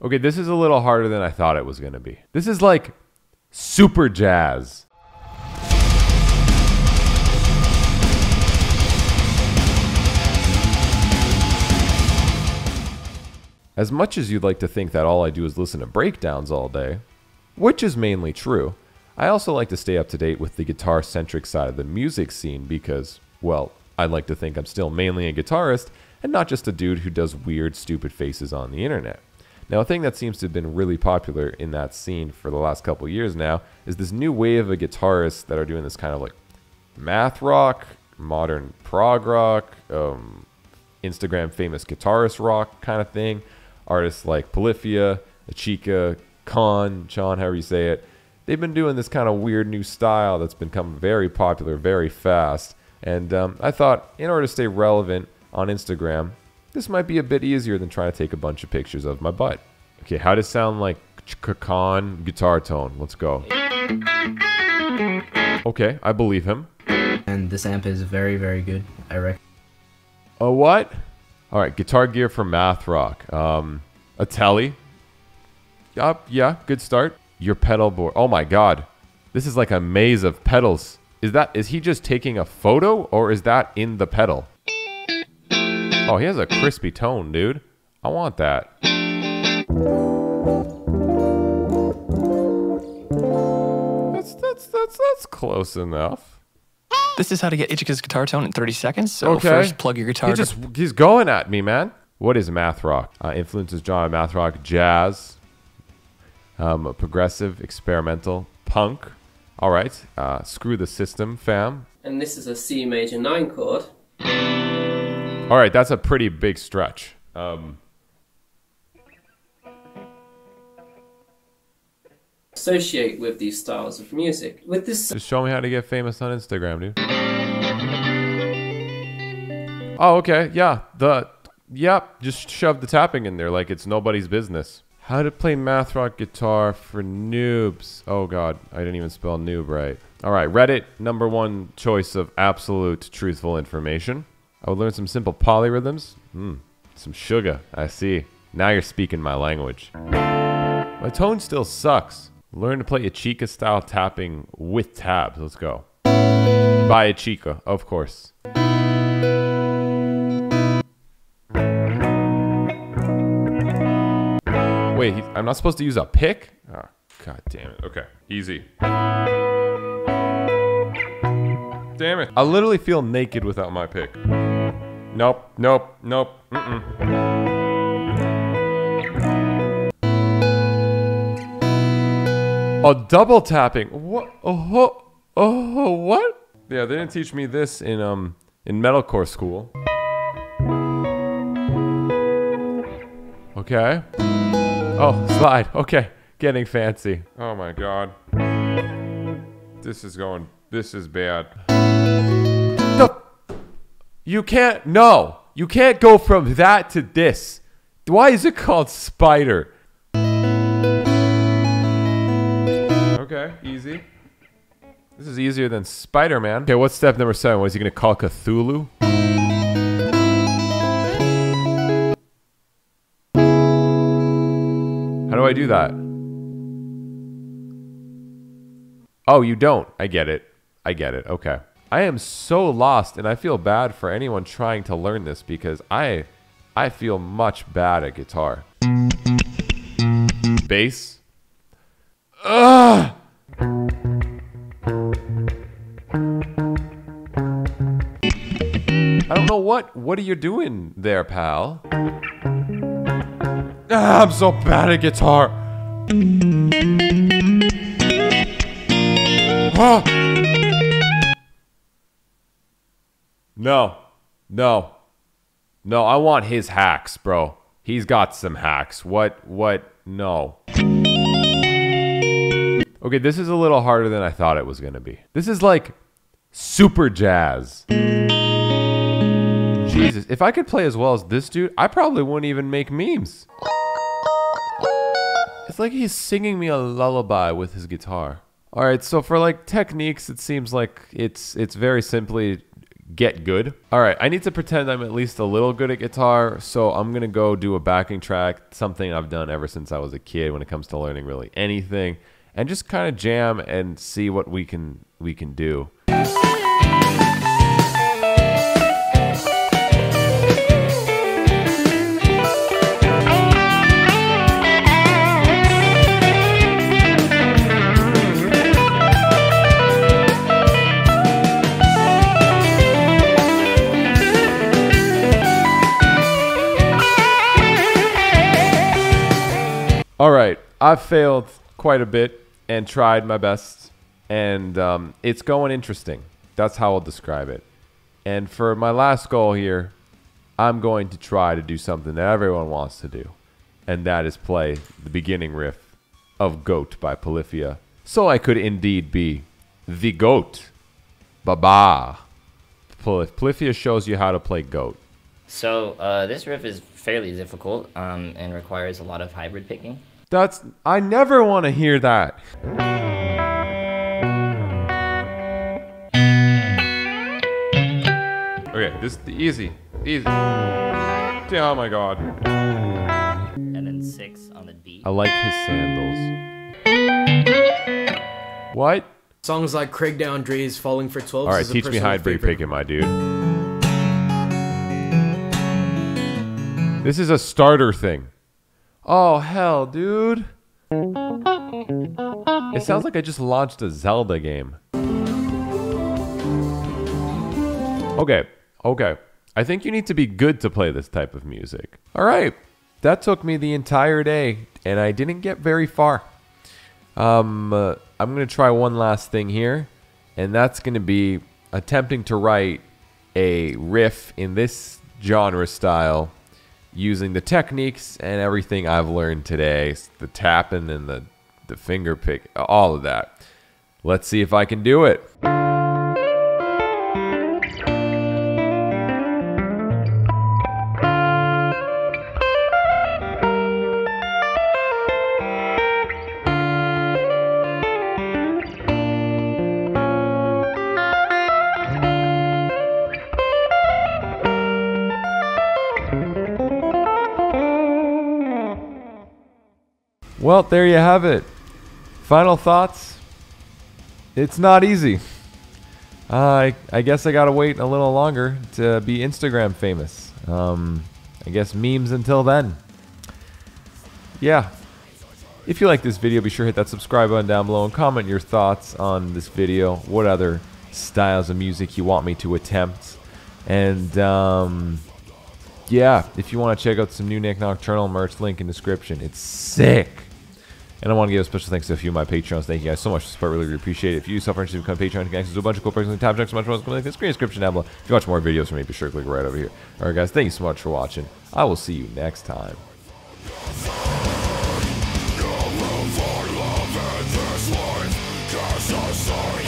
Okay, this is a little harder than I thought it was to be. This is like super jazz. As much as you'd like to think that all I do is listen to breakdowns all day, which is mainly true, I also like to stay up to date with the guitar centric side of the music scene because, well, I like to think I'm still mainly a guitarist and not just a dude who does weird, stupid faces on the internet. Now, a thing that seems to have been really popular in that scene for the last couple years now is this new wave of guitarists that are doing this kind of like math rock, modern prog rock, um, Instagram famous guitarist rock kind of thing. Artists like Polyphia, Ichika, Khan, Sean, however you say it. They've been doing this kind of weird new style that's become very popular very fast. And um, I thought, in order to stay relevant on Instagram, this might be a bit easier than trying to take a bunch of pictures of my butt. Okay, how does it sound like Khan guitar tone? Let's go. Okay, I believe him. And this amp is very, very good, I reckon. A what? All right, guitar gear for math rock. Um, a telly. Yup, yeah, good start. Your pedal board. Oh my god, this is like a maze of pedals. Is that is he just taking a photo or is that in the pedal? Oh, he has a crispy tone, dude. I want that. That's that's that's that's close enough. This is how to get Ichika's guitar tone in 30 seconds. So Okay. first, plug your guitar. He just he's going at me, man. What is math rock? Uh, influences genre math rock, jazz, um, progressive, experimental, punk. All right, uh, screw the system, fam. And this is a C major 9 chord. All right, that's a pretty big stretch. Um, Associate with these styles of music. With this just show me how to get famous on Instagram, dude. Oh, okay, yeah. The yep, just shove the tapping in there like it's nobody's business. How to play math rock guitar for noobs. Oh god, I didn't even spell noob right. All right, Reddit number one choice of absolute truthful information. I would learn some simple polyrhythms. Hmm, some sugar. I see. Now you're speaking my language. My tone still sucks. Learn to play Ichika style tapping with tabs. Let's go. By Ichika, of course. Wait, he, I'm not supposed to use a pick? Oh, God damn it. Okay, easy. Damn it. I literally feel naked without my pick. Nope, nope, nope. Mm-mm. Oh, double tapping. What? Oh, oh, what? Yeah, they didn't teach me this in um in metalcore school. Okay. Oh, slide. Okay, getting fancy. Oh my god. This is going. This is bad. You can't. No, you can't go from that to this. Why is it called spider? Okay, easy. This is easier than Spider Man. Okay, what's step number seven? What is he gonna call Cthulhu? How do I do that? Oh, you don't. I get it. I get it. Okay. I am so lost and I feel bad for anyone trying to learn this because I I feel much bad at guitar. Bass. Ugh. I don't know what. What are you doing there, pal? Ah, I'm so bad at guitar. Ah. No. No. No, I want his hacks, bro. He's got some hacks. What? What? No. Okay, this is a little harder than I thought it was to be. This is like super jazz. Jesus, if I could play as well as this dude, I probably wouldn't even make memes. It's like he's singing me a lullaby with his guitar. All right, so for like techniques, it seems like it's it's very simply get good. All right, I need to pretend I'm at least a little good at guitar, so I'm gonna go do a backing track, something I've done ever since I was a kid when it comes to learning really anything, and just kind of jam and see what we can we can do. All right, I've failed quite a bit and tried my best, and um, it's going interesting. That's how I'll describe it. And for my last goal here, I'm going to try to do something that everyone wants to do, and that is play the beginning riff of Goat by Polyphia, so I could indeed be the goat. Baba. Poly- Polyphia shows you how to play Goat. So uh, this riff is fairly difficult um, and requires a lot of hybrid picking. That's I never want to hear that. Okay, this is the easy, easy. Oh my god, And then six on the D. I like his sandals. What? Songs like Craig Down Dre's Falling for 12 All right, is a teach me personal hybrid picking, my dude. This is a starter thing. Oh hell, dude! It sounds like I just launched a Zelda game. Okay, okay. I think you need to be good to play this type of music. All right, that took me the entire day, and I didn't get very far. Um, uh, I'm gonna try one last thing here, and that's gonna be attempting to write a riff in this genre style using the techniques and everything I've learned today, the tapping and the the finger pick, all of that. Let's see if I can do it. Well, there you have it. Final thoughts? It's not easy. Uh, I, I guess I gotta wait a little longer to be Instagram famous. Um, I guess memes until then. Yeah. If you like this video, be sure to hit that subscribe button down below and comment your thoughts on this video. What other styles of music you want me to attempt. And um, yeah, if you want to check out some new Nik Nocturnal merch, link in description. It's sick. And I want to give a special thanks to a few of my Patreons. Thank you guys so much for support. Really, really appreciate it. If you suffer interested to become a Patreon, you can access to a bunch of cool perks and top jacks. Much more. Click this great description down below. If you watch more videos from me, be sure to click right over here. All right, guys. Thank you so much for watching. I will see you next time. Sorry.